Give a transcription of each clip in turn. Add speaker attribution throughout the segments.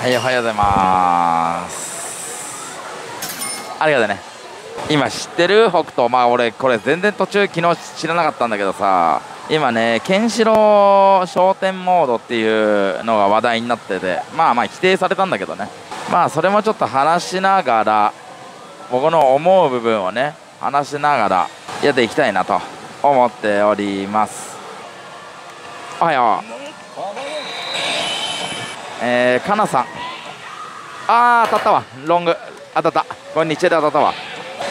Speaker 1: はいおはようございます。ありがとうね。今知ってる？北斗。まあ俺これ全然途中昨日知らなかったんだけどさ。今ねケンシロウ焦点モードっていうのが話題になってて。まあまあ否定されたんだけどね。まあそれもちょっと話しながら僕の思う部分をね話しながらやっていきたいなと思っております。おはよう。えー、かなさん。あー当たったわ。ロング。当たった。これ日で当たったわ。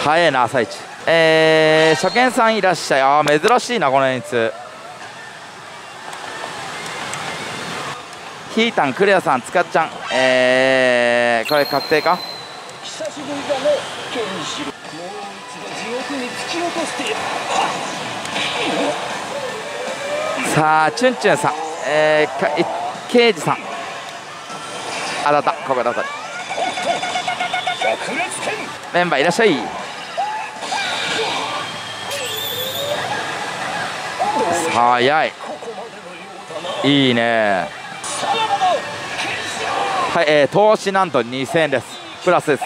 Speaker 1: 早いな朝一。えー、初見さんいらっしゃい。あー珍しいなこの演出。ヒータンクレアさんつかっちゃん。えー、これ確定か？
Speaker 2: 久しぶりだねケンシロもう一度地獄に突き落として
Speaker 1: さあチュンチュンさん。えー、かいケイジさん。当たったここで当たメンバーいらっしゃい。早い。
Speaker 2: い
Speaker 1: いね。はい、えー、投資なんと2000円です。プラスです。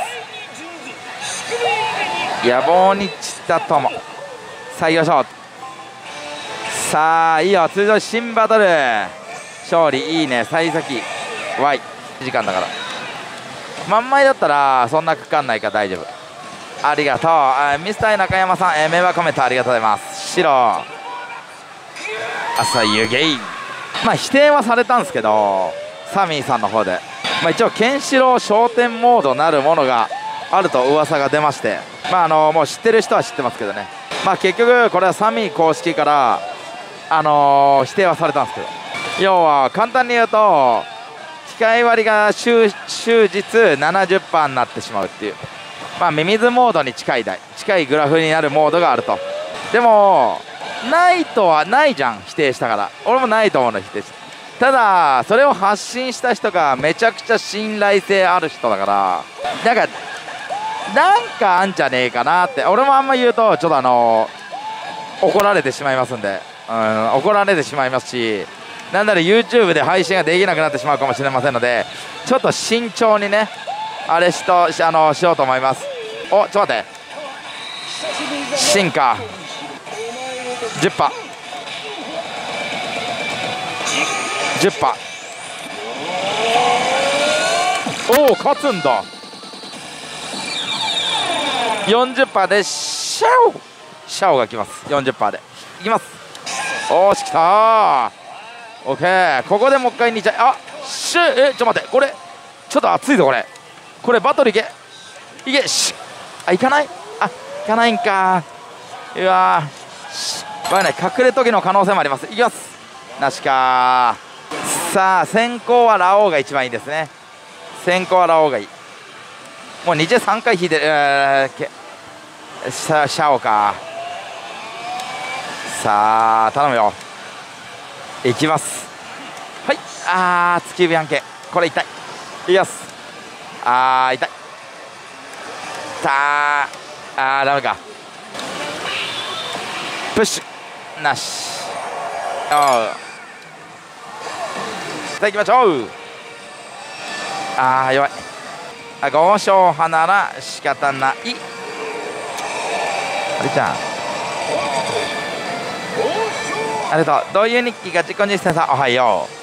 Speaker 1: 野望に散った友。さあ行きましょう。さあいいよ。通常新バトル。勝利いいね。幸先。Y 時間だから。真ん前だったらそんなかかんないから大丈夫。ありがとう。あミスター中山さん、えー、メンバーコメントありがとうございます。白朝湯ゲイ。まあ否定はされたんですけどサミーさんの方で、まあ、一応ケンシロウ焦点モードなるものがあると噂が出まして。まああのもう知ってる人は知ってますけどね。まあ結局これはサミー公式からあのー否定はされたんですけど。要は簡単に言うと機械割りが終日70%になってしまうっていう。まあミミズモードに近い台近いグラフになるモードがあると。でもないとはないじゃん否定したから。俺もないと思うの否定したただそれを発信した人がめちゃくちゃ信頼性ある人だから。なんかなんかあんじゃねえかなって。俺もあんま言うとちょっとあの怒られてしまいますんで、うん、怒られてしまいますし。なんなら YouTube で配信ができなくなってしまうかもしれませんのでちょっと慎重にねあれしとあのしようと思います。おちょっと待って。
Speaker 2: 久しぶりだね
Speaker 1: 進化10パ10パおお勝つんだ。40パーでシャオ。シャオが来ます。40パーで。いきます。おーしきた。オッケーここでもう一回2着あシュえちょっと待って。これちょっと熱いぞこれ。これバトルいけ。いけ。シュあ行かない？あ行かないんか。うわー。しわかんない隠れ時の可能性もあります。いきます。なしかさあ先行はラオウが一番いいですね。先行はラオウがいい。もう20 3回引いてる、えーけさあシャオか。さあ頼むよ。いきます。はい。あー突き指半径これ痛い。いきます。あー痛い。さああーダメか。プッシュ。なし。おう。さあ行きましょう。あー弱い。あ5勝派なら仕方ない。あれちゃんありがとう。どういう日記が自己実践さんおはよう。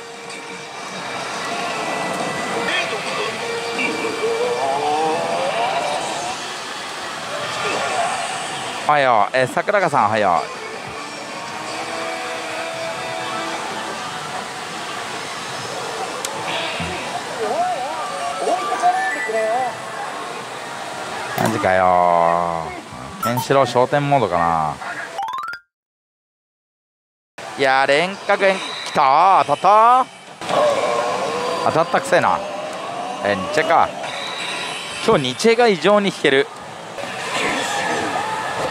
Speaker 1: おはよう、えー、桜川さんおはよ
Speaker 2: 置いてかないでくれよ
Speaker 1: うマジかよケンシロウ焦点モードかな。いやー連角円きた。当たった？当たったくせえな。えー、ニチェか。今日ニチェが異常に引ける。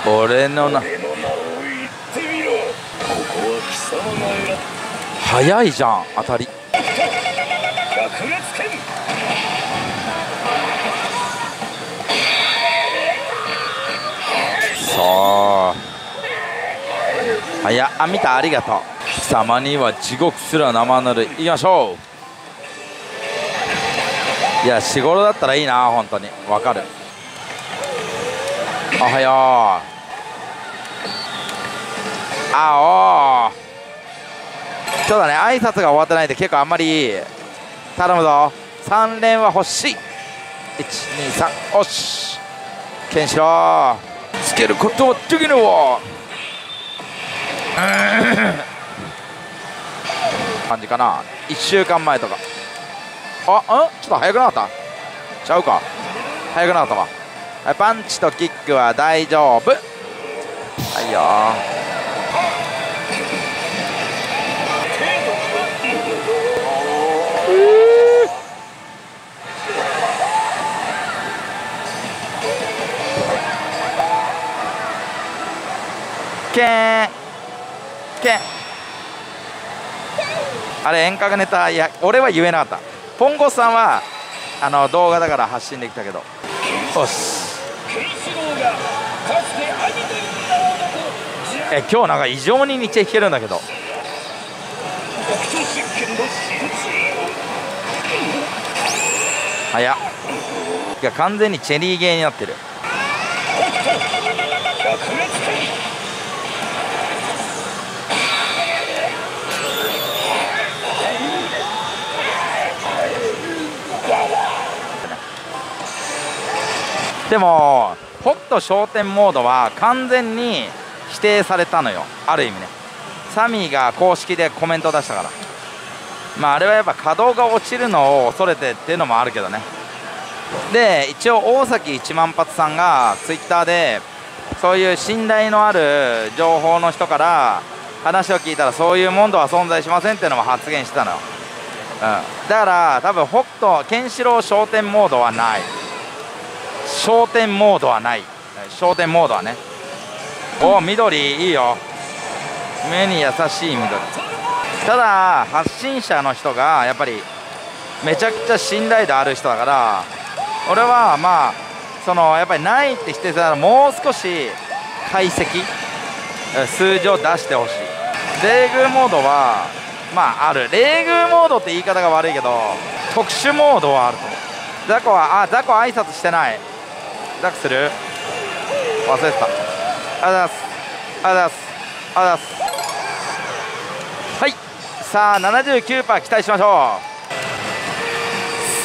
Speaker 1: 俺のな。早いじゃん当たり。
Speaker 2: 百裂剣
Speaker 1: そう早っ。あ見た？ありがとう。貴様には地獄すら生ぬる。いきましょう。いや日頃だったらいいな本当に。わかる。おはよう。あお。そうだね挨拶が終わってないんで結構あんまり頼むぞ。3連は欲しい。123おし。ケンシロつけることはできるわ。感じかな。1週間前とか。あうん？ちょっと速くなかった？ちゃうか。速くなかったわはいパンチとキックは大丈夫。はいよ。けー。け。んあれ遠隔ネタいや俺は言えなかった。ポンコツさんはあの動画だから発信できたけど。よし
Speaker 2: ケンシロウがかつて兄と言った男じゃ
Speaker 1: え今日なんか異常に日程弾けるんだけど。
Speaker 2: 北斗神拳の真
Speaker 1: 早っ。いや完全にチェリーゲーになってるでも北斗商店モードは完全に否定されたのよ。ある意味ね。サミーが公式でコメント出したから。まああれはやっぱ稼働が落ちるのを恐れてっていうのもあるけどね。で一応大崎一万発さんがツイッターでそういう信頼のある情報の人から話を聞いたらそういうモードは存在しませんっていうのも発言してたのよ、うん、だから多分北斗ケンシロウ商店モードはない。焦点モードはない。焦点モードはね。おお緑いいよ。目に優しい緑。ただ発信者の人がやっぱりめちゃくちゃ信頼度ある人だから俺はまあそのやっぱりないって否定されたらもう少し解析数字を出してほしい。冷遇モードはまあある。冷遇モードって言い方が悪いけど特殊モードはあると思う。ザコはあザコ挨拶してない。ザクする。忘れてた。ありがとうございます。ありがとうございます。ありがとうございます。はい。さあ79%期待しましょう。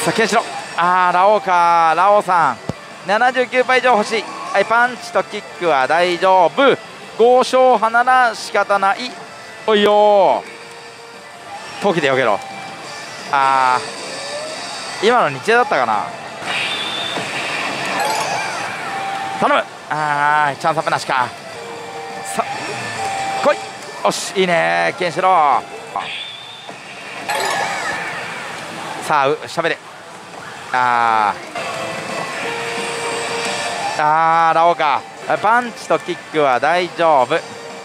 Speaker 1: さあケンシロあーラオウか。ラオウさん。79%以上欲しい。はいパンチとキックは大丈夫。豪勝派なら仕方ない。おいよー。トキでよけろ。あー。今の日程だったかな。頼む。あーチャンスアップなしか。さ来い。よしいいね。ケンシロウ。さあうしゃべれ。あー。あーラオウかパンチとキックは大丈夫。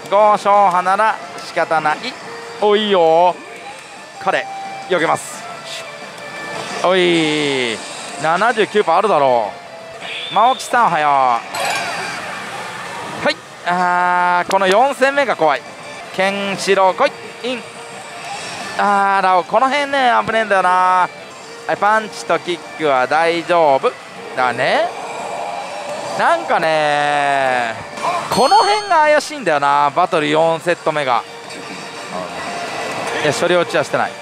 Speaker 1: 豪勝派なら仕方ない。おいいよ。彼避けます。おい。79%あるだろう。真沖さんおはよう。はい。あーこの4戦目が怖い。ケンシロウ来い。イン。あーラオウこの辺ね危ねえんだよな。はいパンチとキックは大丈夫。だね。なんかねこの辺が怪しいんだよな。バトル4セット目が。いや処理落ちはしてない、うん、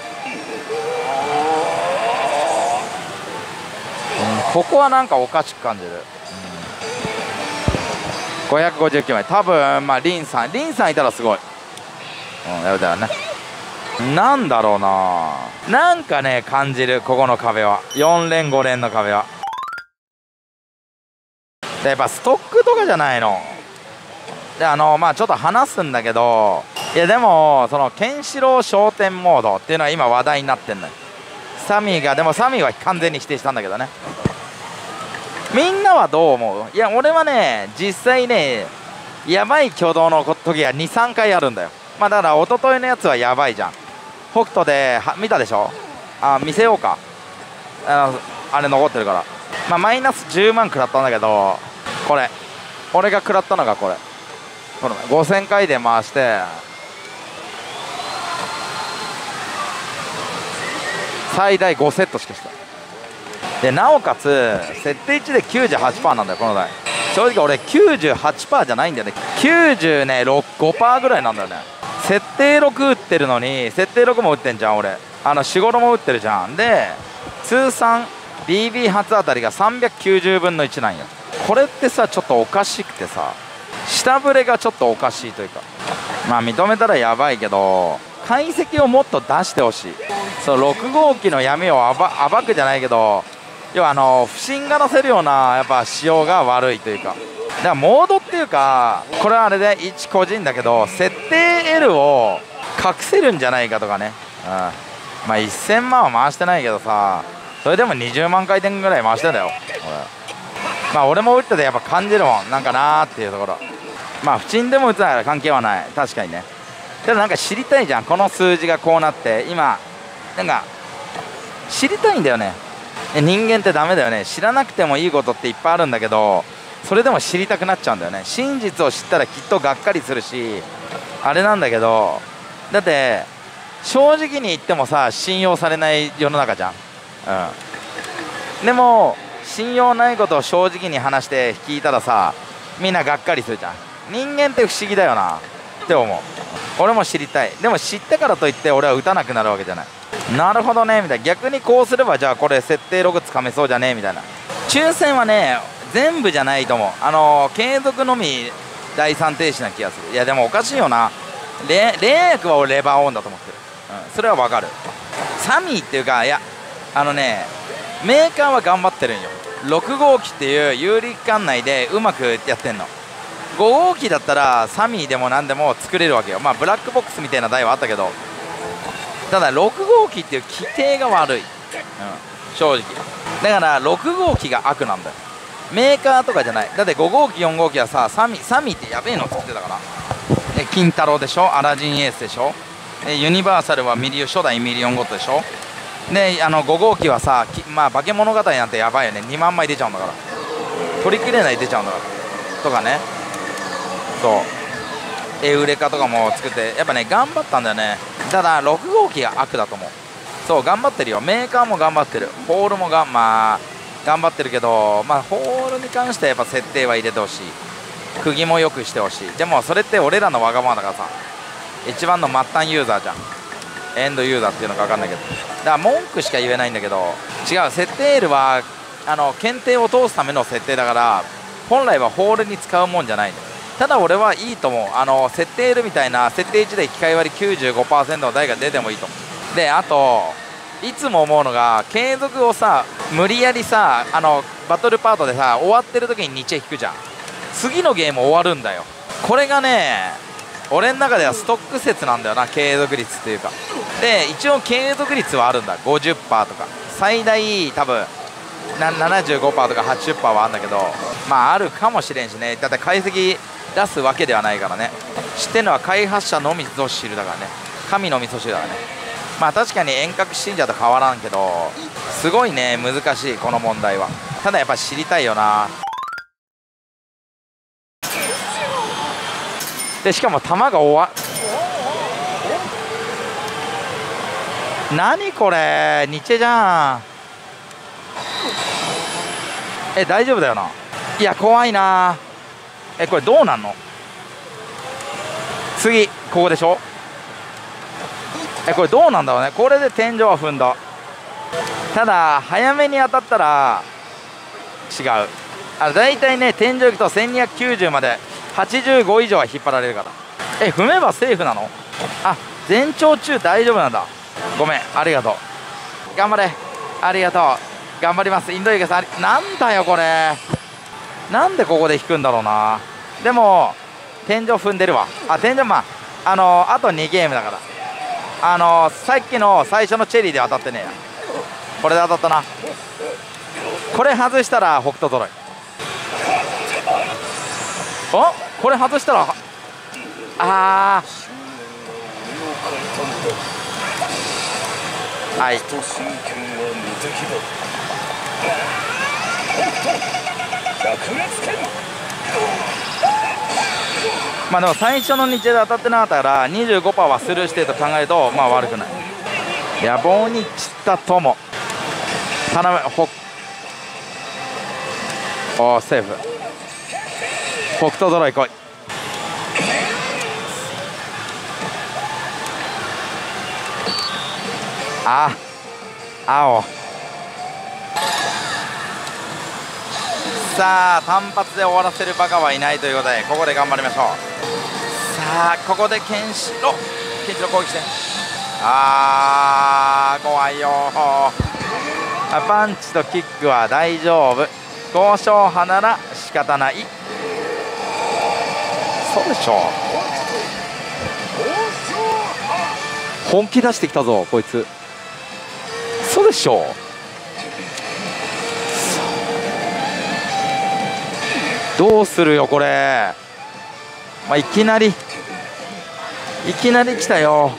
Speaker 1: ここはなんかおかしく感じる、うん、559枚。多分まあリンさん。リンさんいたらすごい。うんやるだよね。なんだろうな。なんかね感じる。ここの壁は。4連5連の壁は。でやっぱストックとかじゃないの。であのまあちょっと話すんだけどいやでもそのケンシロウ商店モードっていうのは今話題になってんのよ。サミーがでもサミーは完全に否定したんだけどね。みんなはどう思う？いや俺はね実際ねやばい挙動の時が23回あるんだよ。まあだから一昨日のやつはやばいじゃん。北斗では見たでしょ？あ見せようか。ああれ残ってるから。まあマイナス10万食らったんだけどこれ。俺が食らったのがこれ。この5000回で回して。最大5セットしかしたでなおかつ設定値で98%なんだよこの台。正直俺98%じゃないんだよね。90ね5%ぐらいなんだよね。設定6打ってるのに設定6も打ってんじゃん俺。あの4 5も打ってるじゃん。で通算 BB 初当たりが390分の1なんよ。これってさちょっとおかしくてさ下振れがちょっとおかしいというか。まあ認めたらやばいけど解析をもっと出してほしい。そう6号機の闇を暴くじゃないけど要はあの不審がらせるようなやっぱ仕様が悪いというか。だからモードっていうかこれはあれで一個人だけど設定 L を隠せるんじゃないかとかね、うん、まあ1000万は回してないけどさそれでも20万回転ぐらい回してんだよ。俺。まあ俺も打っててやっぱ感じるもんなんかなーっていうところ。まあ不沈でも打つなら関係はない。確かにね。ただなんか知りたいじゃん。この数字がこうなって。今なんか知りたいんだよね。人間ってダメだよね。知らなくてもいいことっていっぱいあるんだけどそれでも知りたくなっちゃうんだよね。真実を知ったらきっとがっかりするしあれなんだけどだって正直に言ってもさ信用されない世の中じゃん、うん、でも信用ないことを正直に話して聞いたらさみんながっかりするじゃん。人間って不思議だよなって思う。俺も知りたい。でも知ってからといって俺は打たなくなるわけじゃない。なるほどね。みたいな。逆にこうすればじゃあこれ設定ログつかめそうじゃねみたいな。抽選はね全部じゃないと思う。あのー、継続のみ第3停止な気がする。いやでもおかしいよな。レレ役は俺レバーオンだと思ってる、うん、それはわかる。サミーっていうかいやあのねメーカーは頑張ってるんよ。6号機っていう有力艦内でうまくやってんの。5号機だったらサミーでも何でも作れるわけよ。まあブラックボックスみたいな台はあったけど。ただ6号機っていう規定が悪い、うん、正直。だから6号機が悪なんだよ。メーカーとかじゃない。だって5号機4号機はさサミサミってやべえの作ってたから。え金太郎でしょ？アラジンエースでしょ？えユニバーサルはミリ初代ミリオンゴットでしょ？であの5号機はさまあ化け物語なんてやばいよね。2万枚出ちゃうんだから。取りきれない出ちゃうんだから。とかね。そう。エウレカとかも作ってやっぱね頑張ったんだよね。ただ6号機が悪だと思う。そう頑張ってるよ。メーカーも頑張ってる。ホールもがまあ頑張ってるけどまあホールに関してはやっぱ設定は入れてほしい。釘も良くしてほしい。でもそれって俺らのわがままだからさ。一番の末端ユーザーじゃん。エンドユーザーっていうのか分かんないけど。だから文句しか言えないんだけど違う設定 L はあの検定を通すための設定だから本来はホールに使うもんじゃないんだよ。ただ俺はいいと思う。あの設定 L みたいな設定1で機械割り95%の台が出てもいいとであといつも思うのが継続をさ無理やりさあのバトルパートでさ終わってる時に日引くじゃん。次のゲーム終わるんだよ。これがね俺の中ではストック説なんだよな継続率っていうか。で一応継続率はあるんだ。50%とか。最大多分75%とか80%はあるんだけどまああるかもしれんしね。だって解析出すわけではないからね。知ってるのは開発者のみぞ知るだからね。神のみそ汁だからね。まあ確かに遠隔信者と変わらんけどすごいね難しいこの問題は。ただやっぱ知りたいよな。でしかも球が終わ何これ？ニチェじゃんえ大丈夫だよな。いや怖いな。えこれどうなんの？次ここでしょ？えこれどうなんだろうね。これで天井は踏んだ。ただ早めに当たったら違う。あ大体ね天井行くと1290まで85以上は引っ張られるから。え踏めばセーフなの？あ全長中大丈夫なんだ。ごめんありがとう。頑張れ。ありがとう。頑張ります。インドエゲさんなんだよこれ。なんでここで引くんだろうな。でも天井踏んでるわ。あ天井まああのー、あと2ゲームだから。あのー、さっきの最初のチェリーで当たってねえや。これで当たったな。これ外したら北斗揃い。あこれ外したらああはい。まあでも最初の日程で当たってなかったから25%はスルーしてと考えるとまあ悪くない。野望に散った友。頼むほおーセーフ。北斗ドライ来い。あ青。さあ単発で終わらせるバカはいないということでここで頑張りましょう。さあここでケンシロケンシロ攻撃してあー怖いよ。あパンチとキックは大丈夫。交渉派なら仕方ない。そうでしょう。本気出してきたぞこいつ。そうでしょう。どうするよこれ。まあいきなりいきなり来たよ。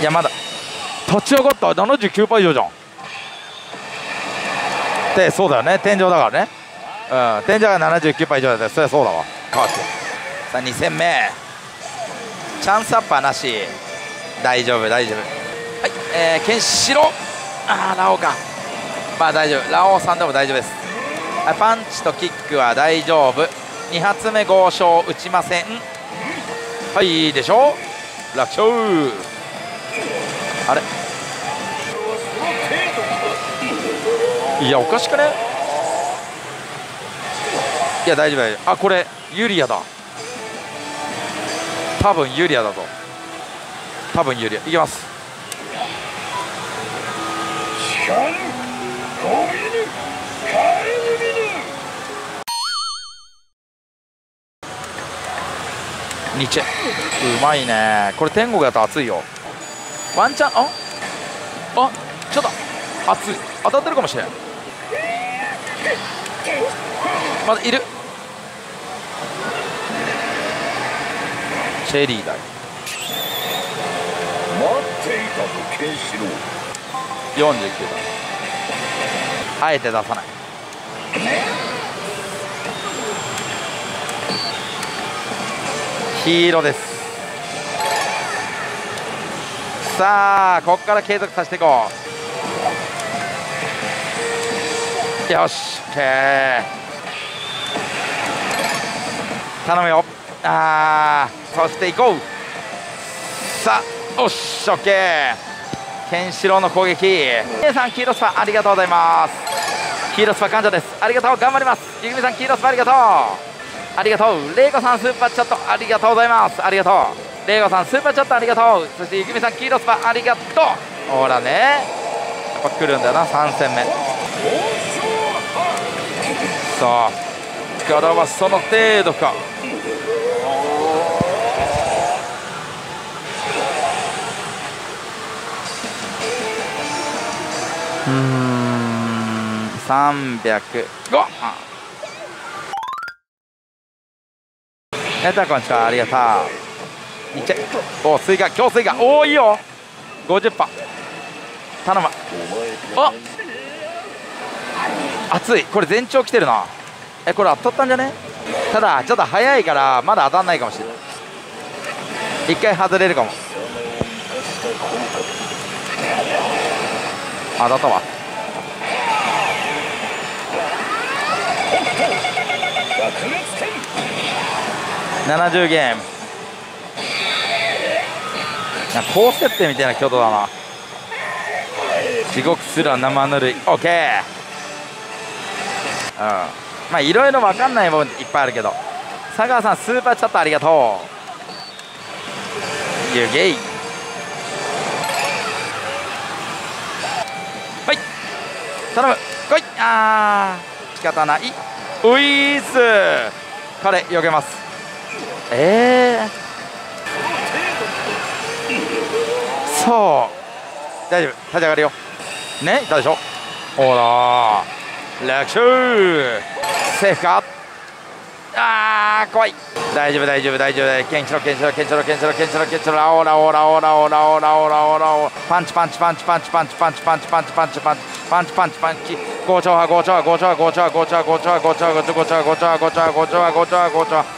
Speaker 1: いやまだ立ち上がった79パー以上じゃん。でそうだよね。天井だからね。うん。天井が79パー以上だってそりゃそうだわ。変わってさあ2戦目。チャンスアッパーなし。大丈夫大丈夫はいえー、ケンシロウ。あラオか。まあ大丈夫。ラオウさんでも大丈夫です。パンチとキックは大丈夫。2発目豪商打ちません。はいいいでしょう。楽勝。あれ？いやおかしくね？いや大丈夫大丈夫。あこれユリアだ。多分ユリアだと多分ユリア。いきます。ニチェうまいね。これ天国だと熱いよ。ワンチャンあ？あ？ちょっと。熱い。当たってるかもしれん。まだいる。チェリーだよ。
Speaker 2: 待っていたぞケンシロウ。
Speaker 1: 49だあえて出さない黄色です。さあここから継続させていこう。よし OK 頼むよ。あーそしていこう。さあおっし OK ケンシロウの攻撃。皆さん黄色スパありがとうございます。黄色スパ感謝です。ありがとう。頑張ります。ゆぐみさん黄色スパありがとう。ありがとう。レイコさんスーパーチャットありがとうございます。ありがとう。レイコさんスーパーチャットありがとう。そしてゆぐみさん黄色スパありがとう。ほらね。やっぱ来るんだよな3戦目。さあ力はその程度か。うん305えたこんにちは。ありがとう。いっちゃおおスイカ。今日スイカ。おおいいよ。50パ頼むあ熱い。これ前兆来てるな。えこれ当たったんじゃね？ただちょっと早いからまだ当たんないかもしれない。一回外れるかも。当たったわ。70ゲーム。高設定みたいな挙動だな。地獄すら生ぬるい。OK うん。まあいろいろ分かんない部分いっぱいあるけど。佐川さんスーパーチャットありがとう。ユゲイはい。頼む。来い。あー。仕方ない。ウイース彼避けます。えー、そう。大丈夫。立ち上がるよ。ね。いたでしょほら。楽勝セーフか？あー怖い。大丈夫大丈夫大丈夫。ケンチロケンチロケンチロケンチロケンチロケンチロラオラオラオラオラオラオラオラオパンチパンチパンチパンチパンチパンチパンチパンチパンチパンチパンチパンチパンチ強調派強調派強調派強調派強調派強調派強調派強調派強調派強調派強調派強調派強調派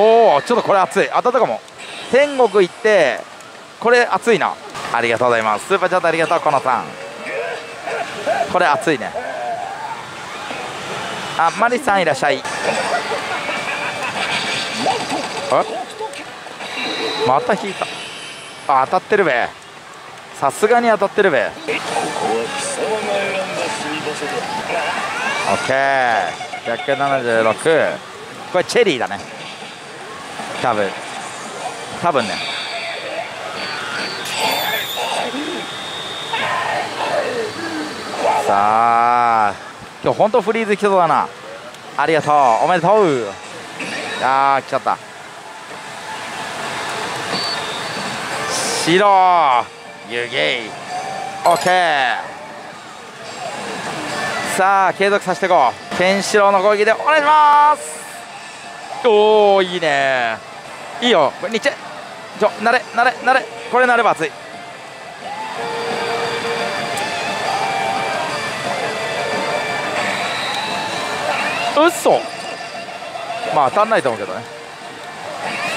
Speaker 1: おおちょっとこれ熱い。当たったかも。天国行ってこれ熱いな。ありがとうございます。スーパーチャットありがとうこのさん。これ熱いね。あマリさんいらっしゃい。え？また引いた。あ当たってるべ。さすがに当たってるべ。オッケー。176これチェリーだね。多分多分ねさあ今日本当フリーズ来そうだなありがとうおめでとうあー来ちゃった白湯気オッケーさあ継続させていこうケンシロウの攻撃でお願いしますおおいいねいいよ。これ日ちょ慣れ慣れ慣れ。これ慣れば熱い。うっそまあ当たんないと思うけどね。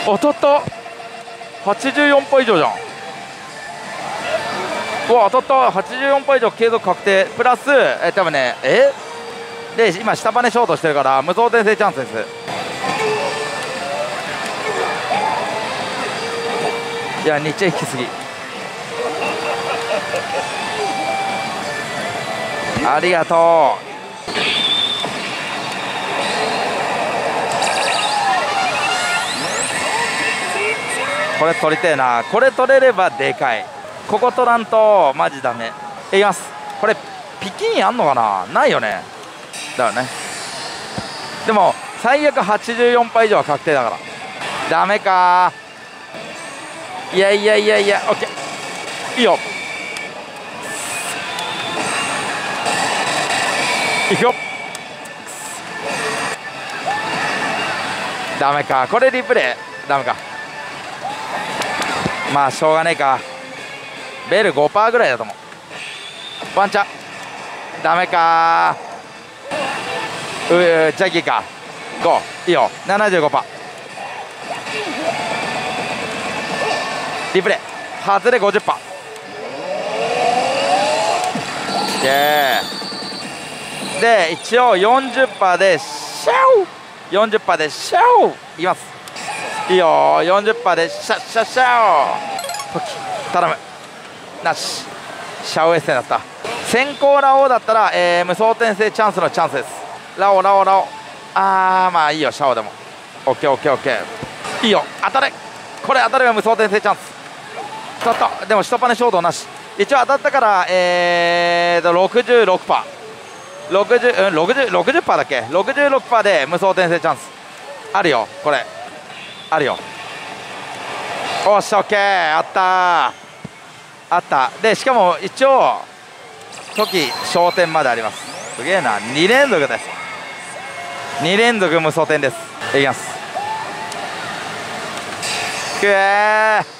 Speaker 1: 当たった。84パ以上じゃん。うわ当たった。84パ以上継続確定。プラスえ多分ねえ？で今下バネショートしてるから無双転生チャンスです。いや日中引きすぎ。ありがとう。これ取りてえな。これ取れればでかい。ここ取らんとマジダメ。いきます。これピキンあんのかな？ないよね。だよね。でも最悪84敗以上は確定だから。ダメか。いやいやいやいやオッケーいいよ。いくよ。ダメか。これリプレイ。ダメか。まあしょうがねえか。ベル5%ぐらいだと思う。ワンチャン。ダメか。うージャッキーか。5いいよ。75%リプレイ。外れ50パー。で一応40%でシャウ40%でシャウいきます。いいよ。40%でシャッシャッシャウ時頼む。なし。シャウエッセンだった。先行ラオウだったら、えー、無双転生チャンスのチャンスです。ラオラオラオ。あーまあいいよ。シャオでも。オッケーオッケーオッケー。いいよ。当たれ。これ当たれば無双転生チャンス。当たったでも下パネ衝動なし。一応当たったからえーと66パー。60うん60 60パーだっけ？66パーで無双転生チャンス。あるよこれ。あるよ。おっしゃオッケー。あった。あった。でしかも一応初期焦点まであります。すげえな。2連続です。2連続無双点です。いきます。くえー。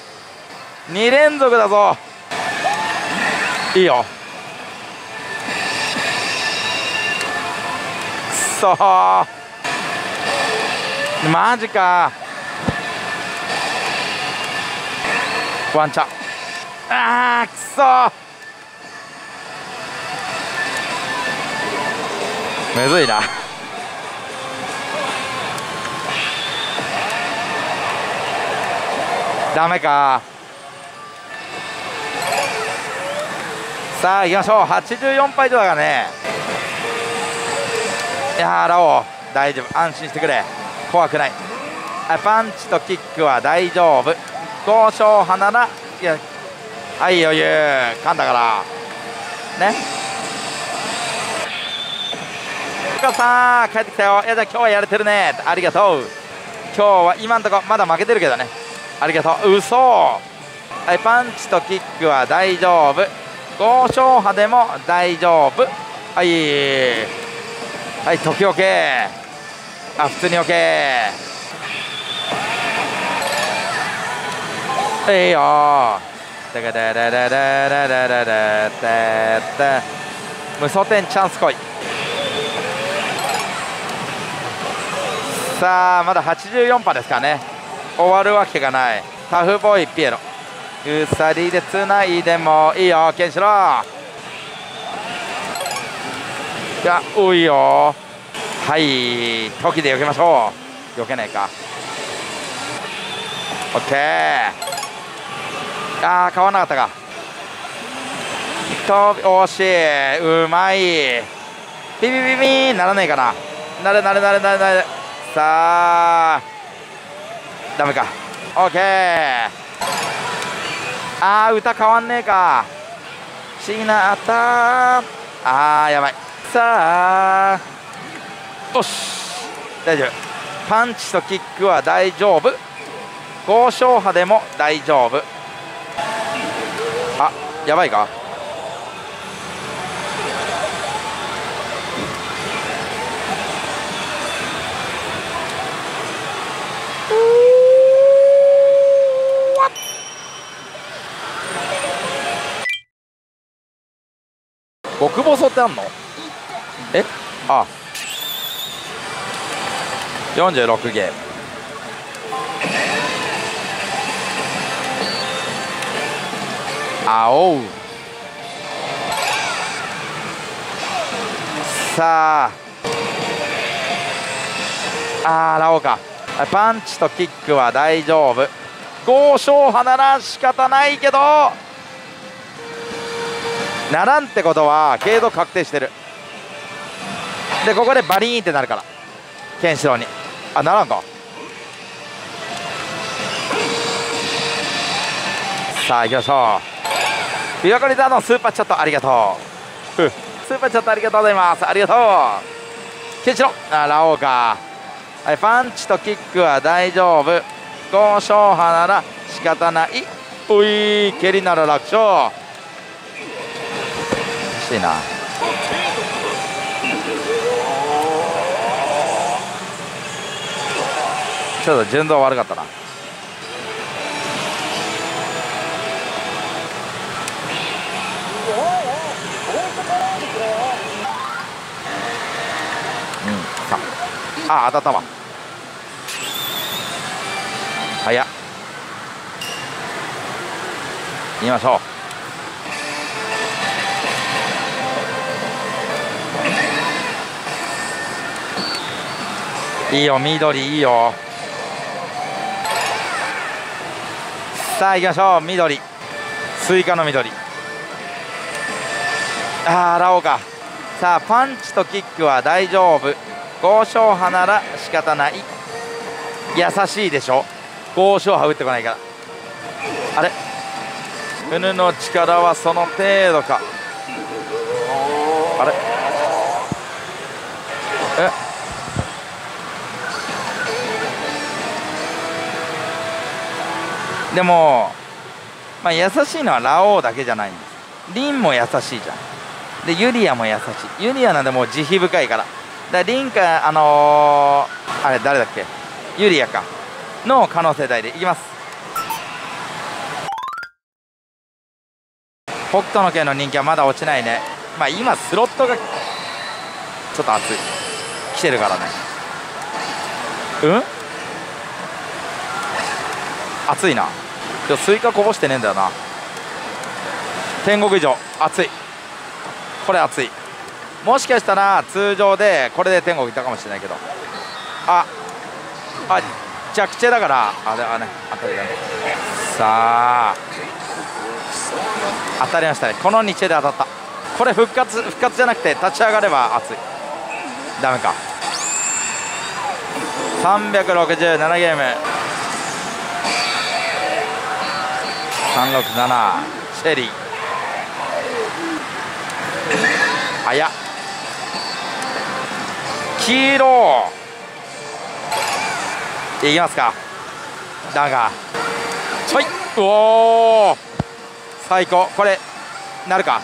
Speaker 1: 2連続だぞ。いいよ。くそー。マジか。ワンチャン。あーくそむずいな。ダメか。さあ行きましょう。84敗以上だからね。いやーラオウ大丈夫。安心してくれ。怖くない。パンチとキックは大丈夫。5勝派ならいやはい余裕。噛んだから。ね。岡さん帰ってきたよ。いやじゃあ今日はやれてるね。ありがとう。今日は今んとこまだ負けてるけどね。ありがとう。嘘。はいパンチとキックは大丈夫。高勝波でも大丈夫。はい。はい時 OK あ普通に OK いいよ。だがだだだだだだだだだ無双点チャンス来い。さあまだ84パですかね。終わるわけがない。タフボーイピエロ。鎖でつないでもいいよケンシロウいや多いよ。はい時で避けましょう。避けないか。オッケー。あー買わなかったか。と惜しい。うまい。ビビビビならないかな。なれなれなれなれなれさあダメか。オッケー。あー歌変わんねえか。しなあったあーやばい。さあ。よし。大丈夫。パンチとキックは大丈夫。高勝波でも大丈夫。あやばいか極細ってあんの？え？あ。46ゲーム。青。さあ。あーラオウか。パンチとキックは大丈夫。豪勝派なら仕方ないけどならんってことは軽度確定してる。でここでバリーンってなるから。ケンシロウに。あならんか。さあ行きましょう。ビワコリザーのスーパーチャットありがとう。スーパーチャットありがとうございます。ありがとう。ケンシロウ。あラオウか。はいパンチとキックは大丈夫。剛掌波なら仕方ない。おい蹴りなら楽勝。しいな。ちょっと順動悪かったな。うんさあ当たったわ。早っ。見ましょう。いいよ緑いいよ。さあ行きましょう。緑。スイカの緑。ああラオウかさあパンチとキックは大丈夫。剛掌波なら仕方ない。優しいでしょ？剛掌波打ってこないから。あれ？うぬの力はその程度か。あれ？え？でも、まあ、優しいのはラオウだけじゃないんです。リンも優しいじゃん。でユリアも優しい。ユリアなんでもう慈悲深いから。だからリンかあのー、あれ誰だっけ？ユリアか。の可能性大で。いきます。北斗の拳の人気はまだ落ちないね。まあ今スロットがちょっと熱い。来てるからね。うん？熱いな。でもスイカこぼしてねえんだよな。天国以上熱い。これ熱い。もしかしたら通常でこれで天国いったかもしれないけど。あ。あ弱チェだからあれあね当たりだね。さあ。当たりましたね。この日で当たった。これ復活復活じゃなくて立ち上がれば熱い。ダメか。367ゲーム。367シェリー。早っ黄色。いきますか。だが。はい。おお最高。これなるか。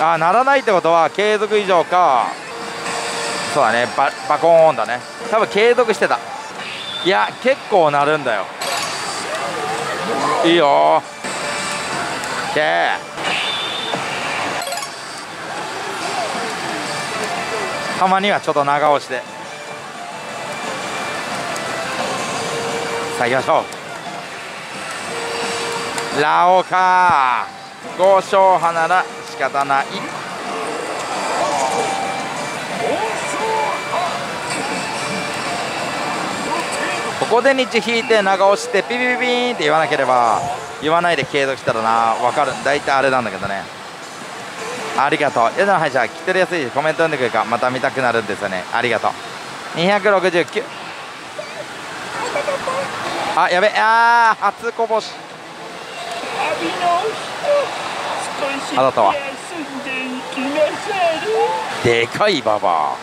Speaker 1: あならないってことは継続以上か。そうだね。ババコーンだね。多分継続してた。いや結構なるんだよ。いいよ。OK たまにはちょっと長押しで。さあ行きましょう。ラオか5勝派なら仕方ない。ここで日引いて長押してピピピピーンって言わなければ言わないで継続したらな分かる。大体あれなんだけどね。ありがとう。矢田歯医者来てるやすいしコメント読んでくれるか。また見たくなるんですよね。ありがとう。269あやべあー初こぼし。あだったわ
Speaker 2: 休んで
Speaker 1: かいババア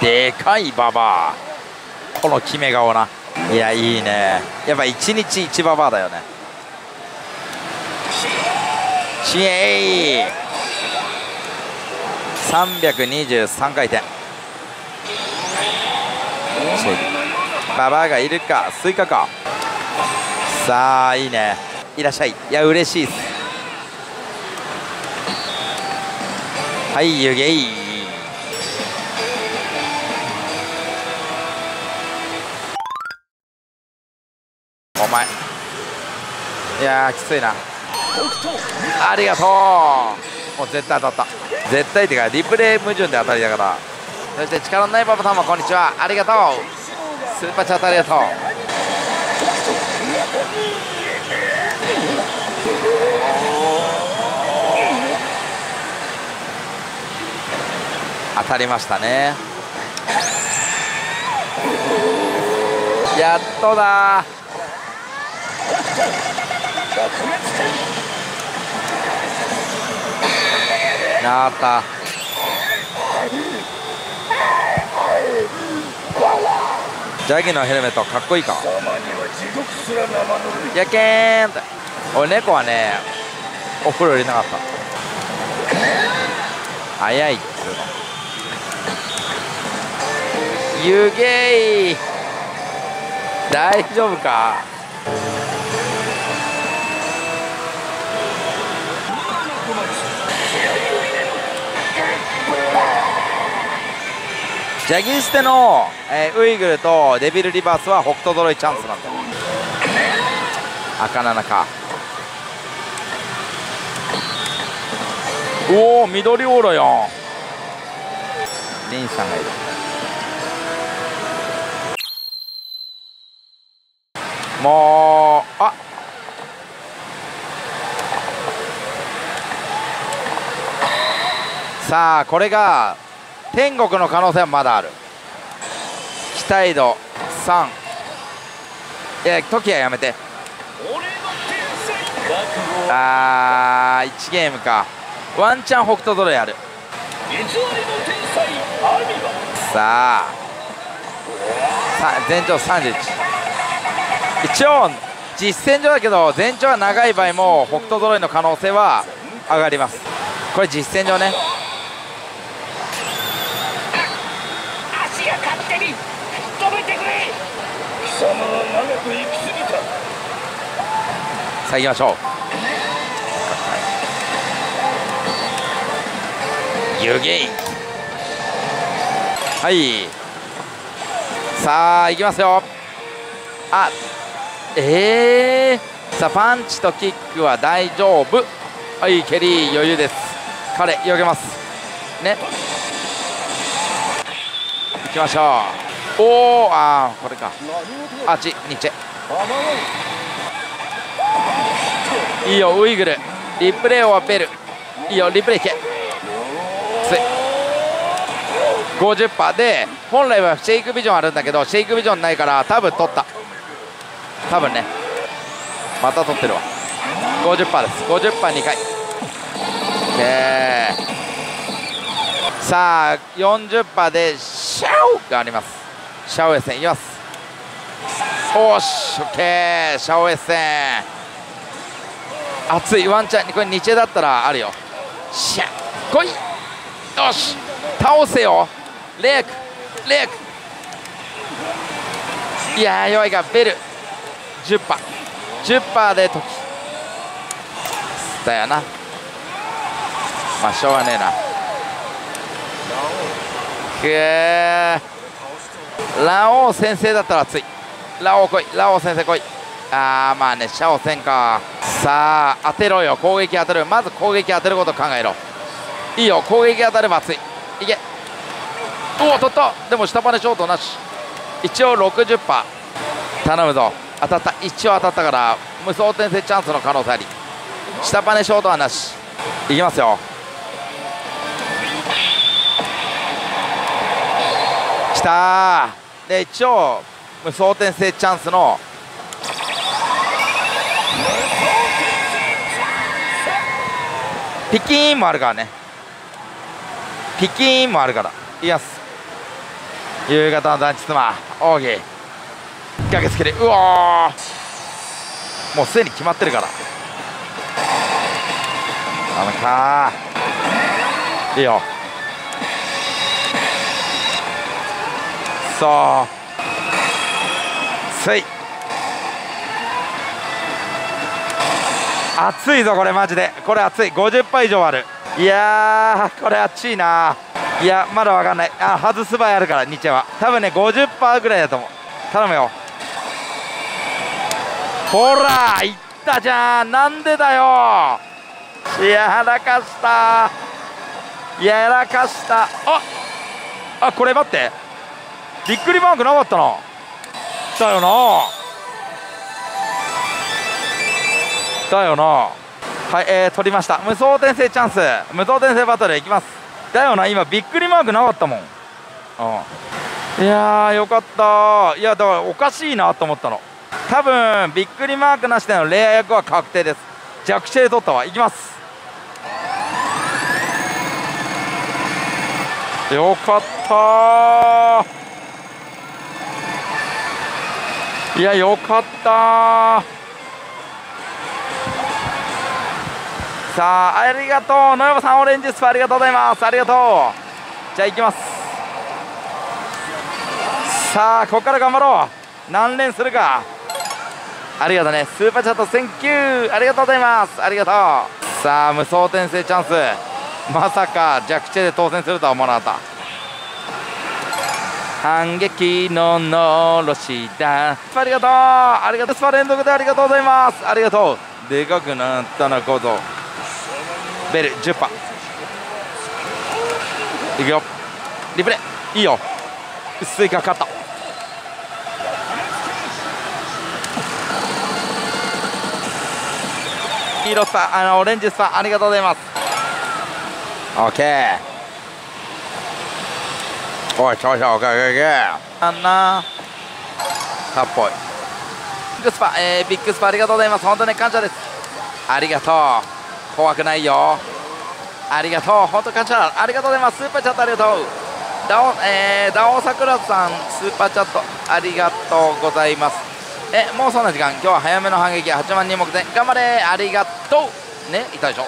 Speaker 1: でかいババアこの決め顔な。いやいいね。やっぱ一日一ババアだよね。シエイ。323回転。ババアがいるかスイカか。さあいいね。いらっしゃい。いや嬉しいっす。はい湯気い。いやきついな。ありがとう。もう絶対当たった。絶対っていうかリプレイ矛盾で当たりだから。そして力のないパパ様こんにちは。ありがとう。スーパーチャットありがとう。当たりましたね。やっとだ。なったジャギのヘルメットかっこいいか？やけーん。って俺猫はねお風呂入れなかった。早いっつうの。湯気大丈夫か？ジャギンステの、えーウイグルとデビルリバースは北斗揃いチャンスなんだ。よ赤七か。おお緑オーラやん。リンさんがいる。もうあ。さあこれが天国の可能性はまだある。期待度3いや時はやめて。あー1ゲームか。ワンチャン北斗ドロやる。さあ。全長31一。応実戦上だけど全長が長い場合も北斗揃いの可能性は上がります。これ実戦上ね
Speaker 2: 足が勝手に止めてくれ貴様は長く生きすぎた
Speaker 1: さあ行きましょう。湯気はい。さあ行きますよ。あえー、さあパンチとキックは大丈夫。はい蹴り余裕です。彼避けます。ね。行きましょう。おおあーこれか。あっちニチェ。いいよウイグル。リプレイをベル。いいよリプレイいけ。つい。50%で本来はシェイクビジョンあるんだけどシェイクビジョンないから多分取った。多分ね。また取ってるわ。50%です。50%2 回。OK さあ40%でシャオがあります。シャオエッセンいきます。おーし OK シャオエッセン。熱いワンチャンこれ日だったらあるよ。シャ来い。よし。倒せよ。レイク。レイク。いや弱いかベル。10パー。10パーで時。だよな。まあしょうがねえな。くえラオウ先生だったら熱い。ラオウ来い。ラオウ先生来い。あーまあねシャオせんか。さあ当てろよ。攻撃当てる。まず攻撃当てること考えろ。いいよ。攻撃当たれば熱いいけ。おお取った。でも下パネショートなし。一応60%頼むぞ。当たった。一応当たったから無双転生チャンスの可能性あり。下パネショートはなし。いきますよ。きたで一応無双転生チャンスのピキーンもあるからね。ピキーンもあるから。いきます。夕方の団地妻。奥義駆けつけるうわもうすでに決まってるから。あのかいいよ。そう。つい熱いぞこれマジで。これ熱い。50%以上ある。いやこれ熱いな。いやまだわかんない。あ外す場合あるから日は。多分ね50%ぐらいだと思う。頼むよ。ほらいったじゃん。なんでだよ。いやらかした。やらかした。ああこれ待って。びっくりマークなかったな。だよな。だよな。はいえー、取りました。無双転生チャンス。無双転生バトルいきます。だよな。今びっくりマークなかったもん。うん。いやーよかったいやだからおかしいなと思ったの。多分びっくりマークなしでのレア役は確定です。弱視で取ったわ。いきます。よかったいやよかったさあありがとう。野山さんオレンジスパありがとうございます。ありがとう。じゃあ行きます。さあここから頑張ろう。何連するか。ありがとうね。スーパーチャット Thank you。ありがとうございます。ありがとう。さあ無双転生チャンス。まさか弱チェで当選するとは思わなかった。反撃ののろしだ。ありがとう。ありがとう。スパ連続でありがとうございます。ありがとう。でかくなったなことベル10パいくよ。リプレイ。いいよ。薄いかかった黄色スパあのオレンジスパありがとうございます。オッケー。おいちょいちょいオッケーオッケーあんな。たっぽい。ビッグスパ、えー、ビッグスパありがとうございます。本当に感謝です。ありがとう。怖くないよ。ありがとう。本当感謝ありがとうございます。スーパーチャットありがとう。ダオ,、えー、ダオさくらさん。スーパーチャットありがとうございます。えもうそんな時間。今日は早めの反撃。8万人目前。頑張れ。ありがとう。ねいたでしょ。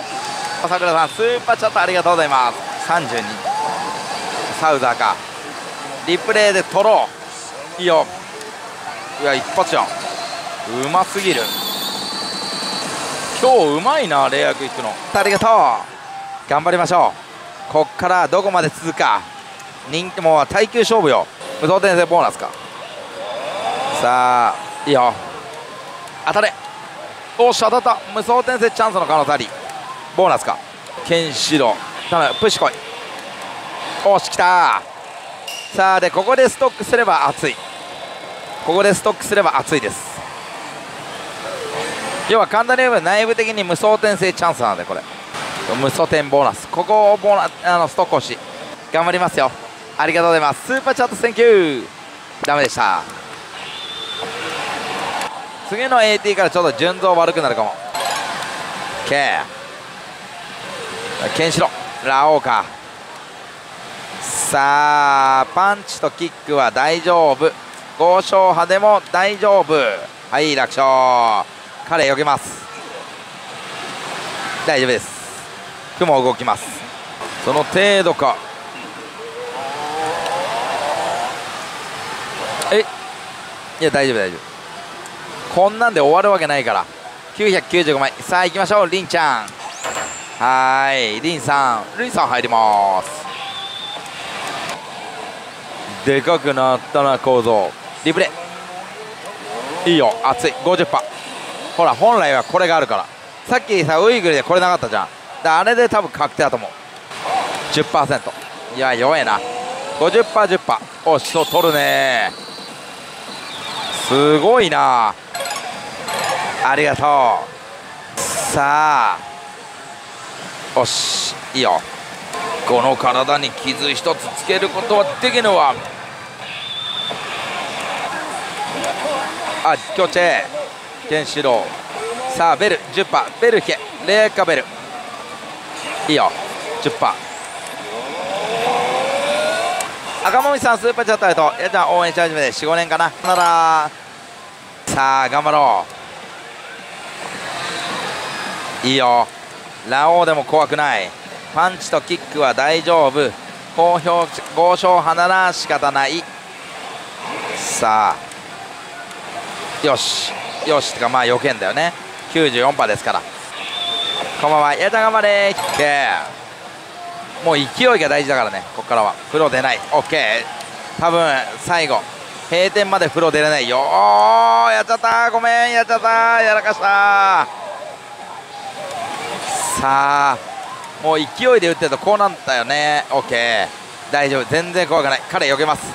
Speaker 1: さくらさんスーパーチャットありがとうございます。32サウザーか。リプレイで取ろう。いいよ。いや一発じゃん。うますぎる。今日うまいなレイヤークイックの。ありがとう。頑張りましょう。こっからどこまで続くか。人気も耐久勝負よ。無双転生ボーナスか。さあいいよ。当たれ。おっしゃ当たった。無双転生チャンスの可能性あり。ボーナスか。ケンシロウ。頼む。プッシュ来い。おしきた。さあでここでストックすれば熱い。ここでストックすれば熱いです要は簡単に言えば内部的に無双転生チャンスなんでこれ。無双転ボーナス。ここをボーナあのストックをし頑張りますよ。ありがとうございます。スーパーチャット Thank you。ダメでした。次の AT からちょっと順増悪くなるかも。ケー。ケンシロラオウかさあパンチとキックは大丈夫。豪商派でも大丈夫。はい楽勝。彼避けます。大丈夫です。雲動きます。その程度か。え？いや大丈夫大丈夫。こんなんで終わるわけないから。995枚。さあ行きましょう。りんちゃん。はい。りんさん。りんさん入ります。でかくなったな構造。リプレイ。いいよ。熱い。50%ほら本来はこれがあるから。さっきさウイグルでこれなかったじゃん。だあれで多分確定だと思う。10%いや弱えな。50%10% おしそう取るね。すごいな。ありがとう。さあ。よしいいよ。この体に傷一つつけることはできぬわ。あ強チェケンシロウ。さあベル10パーベルヒェレーカベル。いいよ10パー。赤もみさんスーパーチャットありがとうやちゃん応援し始めて45年かな。なら。さあ頑張ろう。いいよ。ラオウでも怖くない。パンチとキックは大丈夫。好評剛掌波なら仕方ない。さあよし。よしってかまあ余計だよね。94%ですから。こんばんはやちゃん頑張れーもう勢いが大事だからね。ここからは。風呂出ない。OK 多分最後閉店まで風呂出れないよ。やっちゃった。ごめんやっちゃった。やらかした。さあもう勢いで打ってるとこうなんだよね。OK 大丈夫。全然怖くない。彼避けます。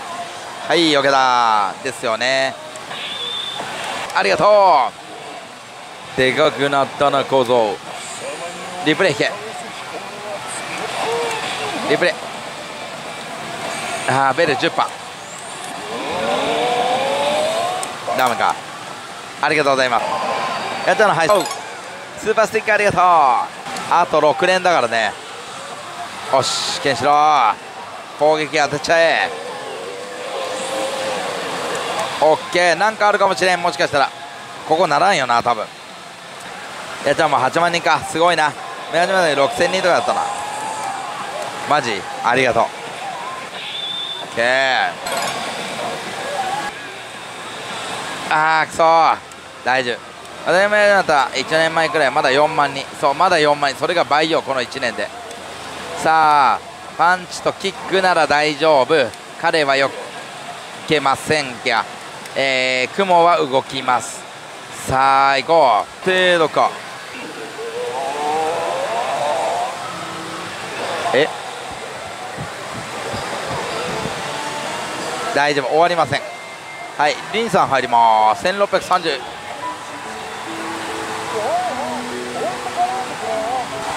Speaker 1: はい避けた。ですよね。ありがとう。でかくなったな小僧。リプレイ引け。リプレイ。あーベル10パダメか。ありがとうございます。やったのはい。スーパースティックありがとう。あと6連だからね。よしケンシロウ攻撃当てちゃえ。オッケーなんかあるかもしれん。もしかしたら。ここならんよな多分。いやっちゃんも8万人か。すごいな。見始めた6000人とかだったな。マジ。ありがとう。オッケーあーくそー。大丈夫。当たりた。1年前くらい。まだ4万人。そうまだ4万人。それが倍よこの1年で。さあパンチとキックなら大丈夫。彼はよけませんがえー、雲は動きます。さあ行こう。程度か。え？大丈夫終わりません。はいリンさん入ります。1630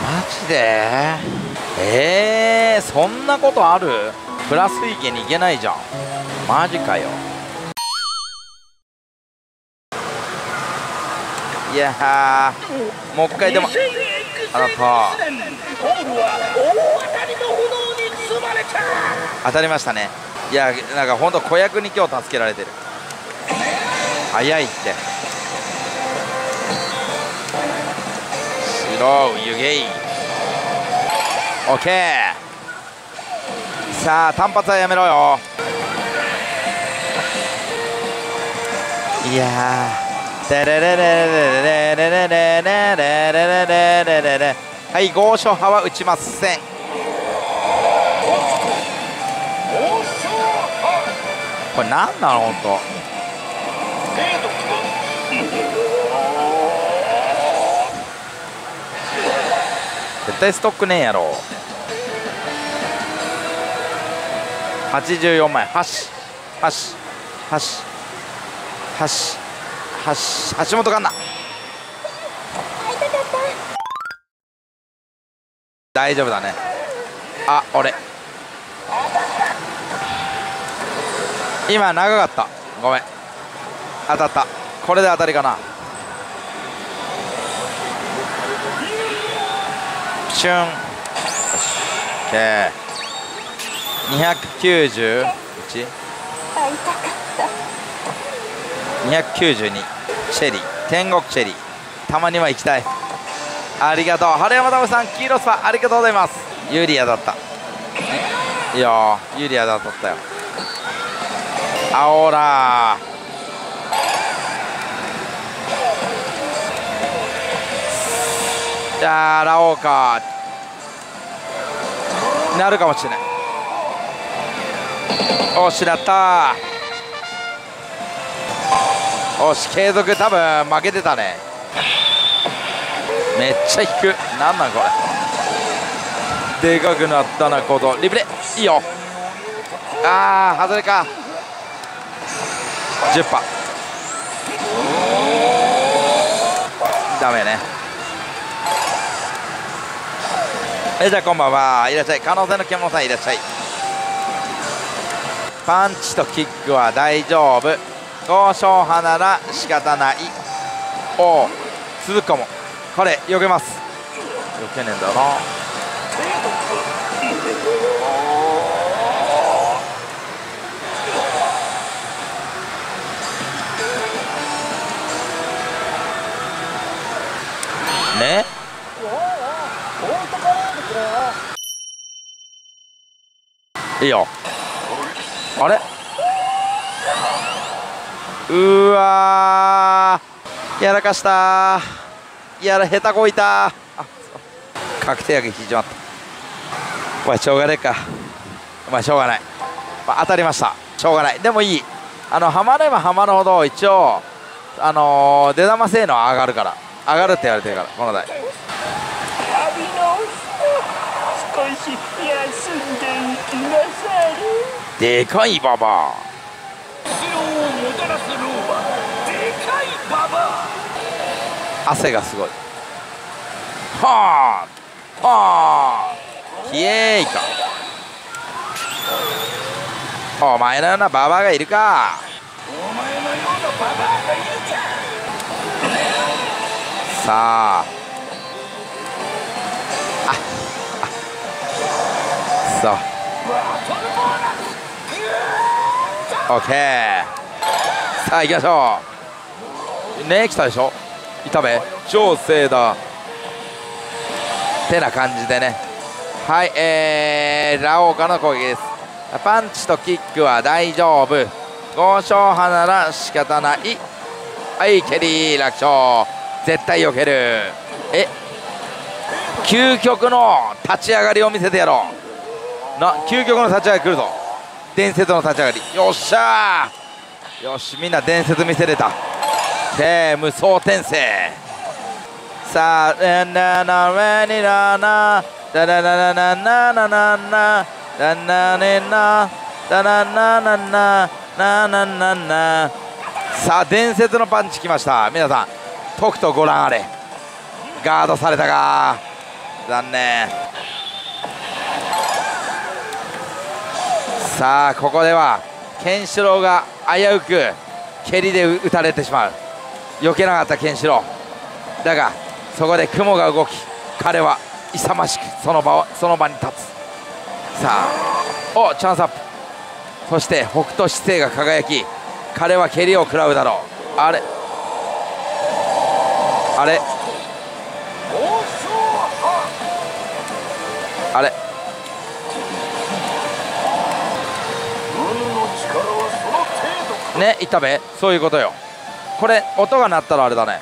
Speaker 1: マジで？えー、そんなことある？プラス池に行けないじゃん。マジかよ。いやーもう一回でも。あなた
Speaker 2: ホールは大当たりま
Speaker 1: したね。いやなんか本当子役に今日助けられてる。早いって。白う湯気。オッケーさあ単発はやめろよ。いやはい豪商派は打ちませんこれ何なの本当絶対ストックねえやろ84枚箸箸箸箸橋本環奈。大丈夫だね。あ俺。今長かった。ごめん。当たった。これで当たりかな。シュン。よし。OK291 292チェリー天国チェリーたまには行きたい。ありがとう。春山タさん黄色スパありがとうございます。ユリアだった。いやユリアだったよ。あおらじゃあラオウか。なるかもしれない。おしらったおし継続多分負けてたね。めっちゃ引く。なんなんこれ。でかくなったなことリプレイ。いいよ。あー外れか。10パダメね。えじゃあこんばんはいらっしゃい。可能性の獣さんいらっしゃい。パンチとキックは大丈夫。高勝派なら仕方ない。おお続くかも。彼避けます。避けねえんだよなね？いいよあれうわやらかしたやら下手こいたあ確定焼き始まった。お前しょうがねえか。お前しょうがない、まあ、当たりました。しょうがない。でもいい。あのはまればはまるほど一応あのー、出玉性能上がるから。上がるって言われてるからこの台。
Speaker 2: で
Speaker 1: かいババ
Speaker 2: 必要をもたらす老はでかいババ
Speaker 1: ア汗がすごい。はあ。はあ。ひえいかお前のようなババアがいるか。
Speaker 2: お前のようなババアがいるか。
Speaker 1: さあ。あ。あ。そう。オッケー。さあ行きましょう。ね来たでしょ。痛め超精だ。てな感じでね。はいえー、ラオウからの攻撃です。パンチとキックは大丈夫。豪勝派なら仕方ない。はいケリー楽勝。絶対避ける。え究極の立ち上がりを見せてやろう。な究極の立ち上がり来るぞ。伝説の立ち上がり。よっしゃー。よしみんな伝説見せれた。で無双転生。さあ「ラナナラニラナダラララナナナナナダナネナダナナナナナナナナさあ伝説のパンチきました皆さんとくとご覧あれガードされたか残念さあここではケンシロウが危うく蹴りで打たれてしまう避けなかったケンシロウ。だがそこで雲が動き彼は勇ましくその場をその場に立つ。さあおチャンスアップ。そして北斗姿勢が輝き彼は蹴りを食らうだろう。あれ。あれ。あれ。ねいったべそういうことよ。これ音が鳴ったらあれだね。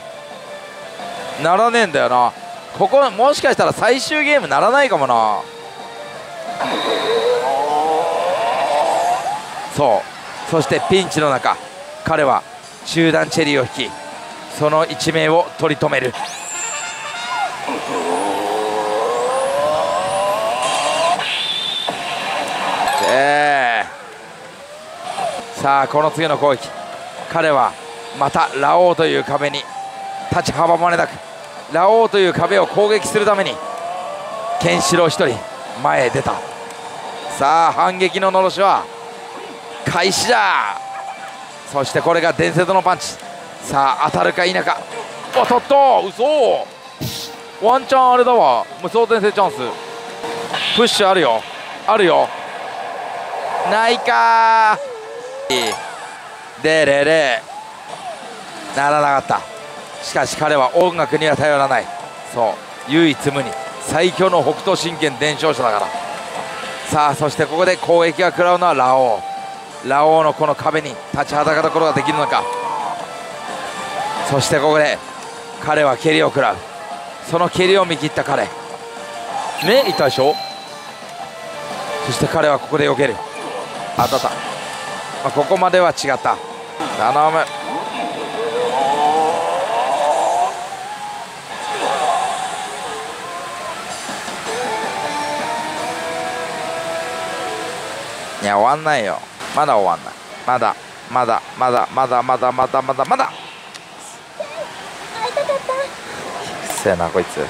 Speaker 1: 鳴らねえんだよな。ここもしかしたら最終ゲーム鳴らないかもな。そう。そしてピンチの中彼は中段チェリーを引きその一命を取り留める。えー、さあこの次の攻撃。彼はまたラオウという壁に立ち阻まれなくラオウという壁を攻撃するためにケンシロウ1人前へ出た。さあ反撃ののろしは開始だ。そしてこれが伝説のパンチ。さあ当たるか否か。おっとっと嘘。ワンチャンあれだわ。もう総点制チャンス。プッシュあるよ。あるよ。ないかー。でれれならなかった。しかし彼は音楽には頼らない。そう。唯一無二。最強の北斗神拳伝承者だから。さあそしてここで攻撃が食らうのはラオウ。ラオウのこの壁に立ちはだかることができるのか。そしてここで彼は蹴りを食らう。その蹴りを見切った彼。ねいたでしょそして彼はここで避ける。当たった、まあ、ここまでは違った。頼む。いや終わんないよ。まだ終わんない。まだまだまだまだまだまだまだまだ。くせえなこいつ。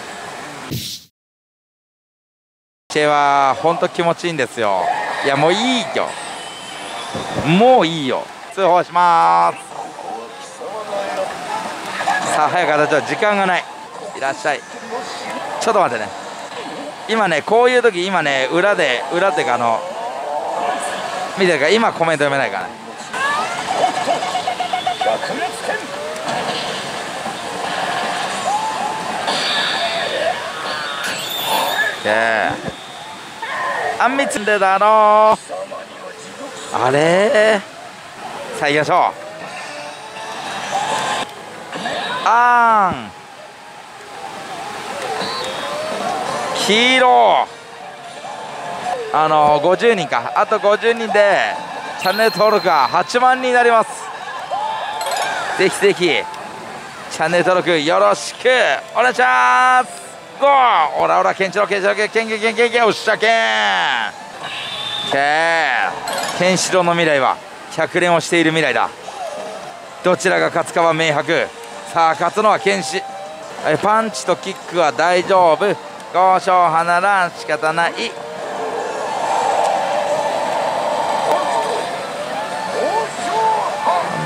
Speaker 1: チェは本当気持ちいいんですよ。いやもういいよ。もういいよ。通報します。さあ早く形は時間がない。いらっしゃい。ちょっと待ってね。今ねこういう時今ね裏で裏っていうかあの見てるか今コメント読めないからね。あんみつんでだろ。あれ？さあ行きましょう。あーん。黄色。あの50人か。あと50人でチャンネル登録が8万人になります。ぜひぜひチャンネル登録よろしく。お願いします。ゴーオラオラケンチロケンチロケンケンケンケンケンケンおっしゃけん。けー。ケンシロウの未来は100連をしている未来だ。どちらが勝つかは明白。さあ勝つのはケンシパンチとキックは大丈夫。5勝離らん。仕方ない。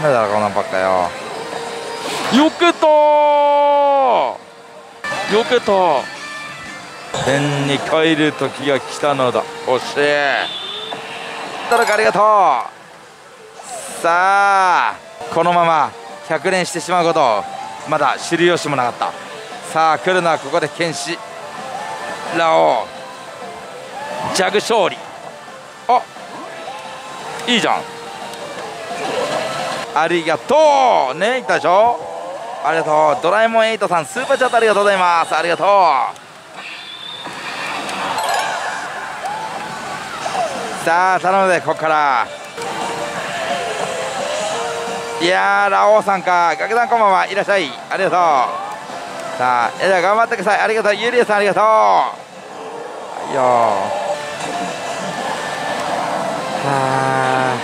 Speaker 1: なんだろうこんなんばっかよよくとよくと天に帰る時が来たのだ。惜しい。たらありがとう。さあこのまま100連してしまうことまだ知る由もなかった。さあ来るのはここで剣士ラオウジャグ勝利。あいいじゃんありがとう。ね言ったでしょ？ありがとう。ドラえもん8さんスーパーチャットありがとうございます。ありがとう。さあ頼むでここから。いやーラオウさんか。楽団こんばんは。いらっしゃい。ありがとう。さあえじゃあ頑張ってください。ありがとう。ゆりえさんありがとう。はいよはあ。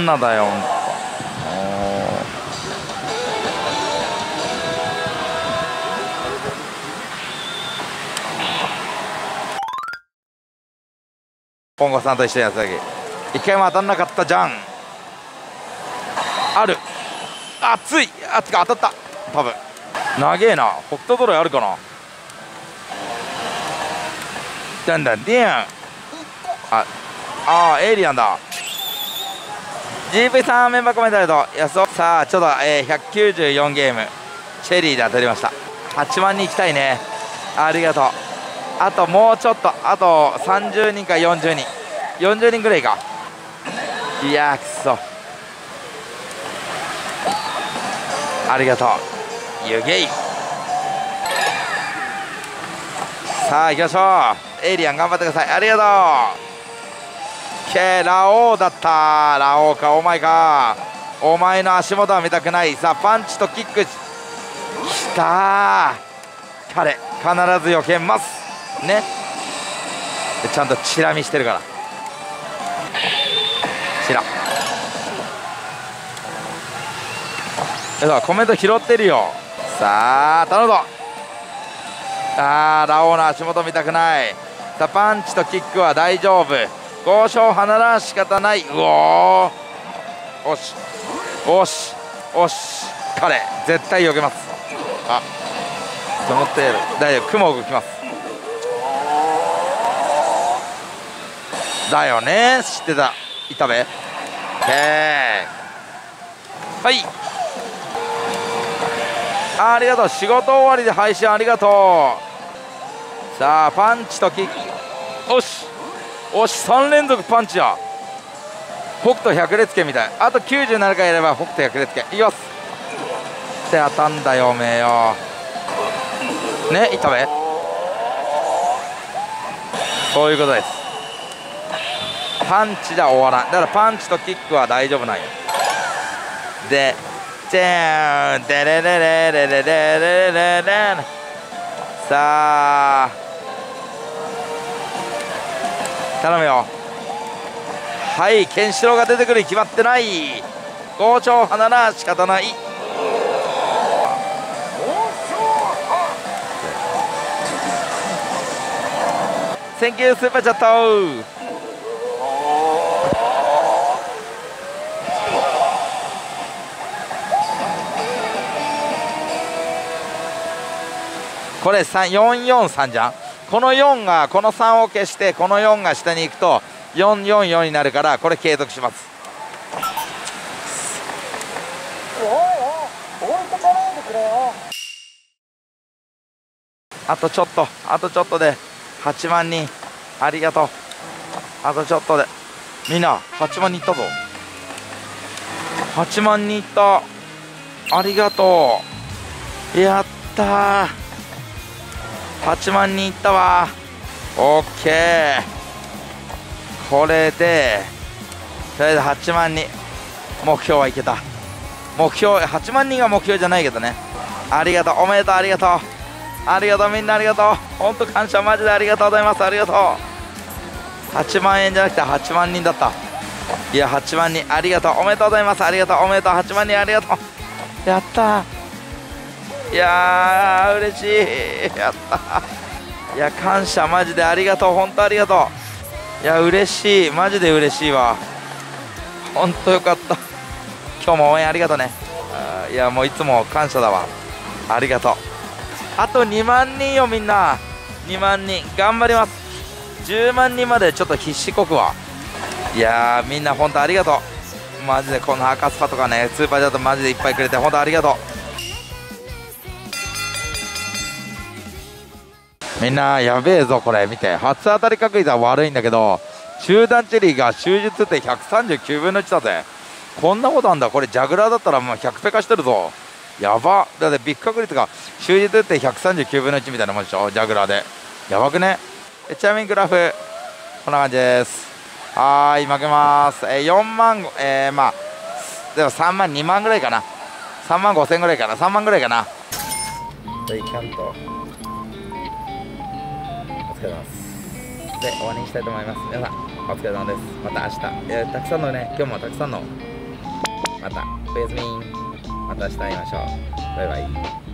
Speaker 1: こんだよポンゴさんと一緒にやつだけ一回も当たんなかったじゃん。ある。熱い。あつか当たった。多分。長えな。北斗ドロイあるかな。だんだんでんああエイリアンだ。GV さんメンバーコメントありがとう。やそう。さあちょっと、えー、194ゲームチェリーで当たりました。8万人行きたいね。ありがとう。あともうちょっと。あと30人か40人。40人ぐらいか。いやくそ。ありがとう。湯ゲイ。さあ行きましょう。エイリアン頑張ってください。ありがとう。けラオウだった。ラオウか。お前か。お前の足元は見たくない。さあパンチとキックきた彼必ず避けます。ね。でちゃんとチラ見してるから。チラ。えコメント拾ってるよ。さあ頼むぞ。あーラオウの足元見たくない。さあパンチとキックは大丈夫。交渉離らん仕方ない。うおー。おし。おし。おし。彼。絶対避けます。あ。と思ってる。大丈夫。雲動きます。だよね。知ってた。板部へえはい。ありがとう。仕事終わりで配信ありがとう。さあパンチとキック。おし。おし3連続パンチや。北斗百列拳みたい。あと97回やれば北斗百列拳。いきます。って当たんだよおめえよ。ね板部そういうことです。パンチじゃ終わらん。だからパンチとキックは大丈夫なんよ。でじゃーんデレレレレレレレレレさあ。頼むよ。はいケンシロウが出てくる。に決まってない。剛掌波なら仕方ない。 Thank you スーパーチャット。これ443じゃん。この4がこの3を消してこの4が下に行くと444になるからこれ継続します。あとちょっとあとちょっとで8万人ありがとうあとちょっとでみんな8万人いったぞ8万人いったありがとうやった8万人いったわ。オッケー。これでとりあえず8万人。目標はいけた。目標8万人が目標じゃないけどね。ありがとう。おめでとうありがとう。ありがとうみんなありがとう。本当感謝マジでありがとうございます。ありがとう。8万円じゃなくて8万人だった。いや8万人ありがとう。おめでとうございます。ありがとう。おめでとう。8万人ありがとう。やったいやー嬉しい。やった。いや感謝マジでありがとう。本当ありがとう。いや嬉しい。マジで嬉しいわ。本当よかった。今日も応援ありがとうね。いやもういつも感謝だわ。ありがとう。あと2万人よみんな。2万人。頑張ります。10万人までちょっと必死こくわ。いやみんな本当ありがとう。マジでこの赤スパとかねスーパーチャットマジでいっぱいくれて本当ありがとう。みんなやべえぞこれ見て。初当たり確率は悪いんだけど中段チェリーが終日って139分の1だぜ。こんなことあんだ。これジャグラーだったらもう100ペカしてるぞ。やば。だってビッグ確率が終日って139分の1みたいなもんでしょ？ジャグラーで。やばくね？ちなみにグラフこんな感じです。はい負けます。え4万えー、まあでも3万2万ぐらいかな。3万5千ぐらいかな。3万ぐらいかな。いキャン疲れ様です。で終わりにしたいと思います。皆さんお疲れ様です。また明日、えー、たくさんのね今日もたくさんのまたおやすみ。また明日会いましょう。バイバイ。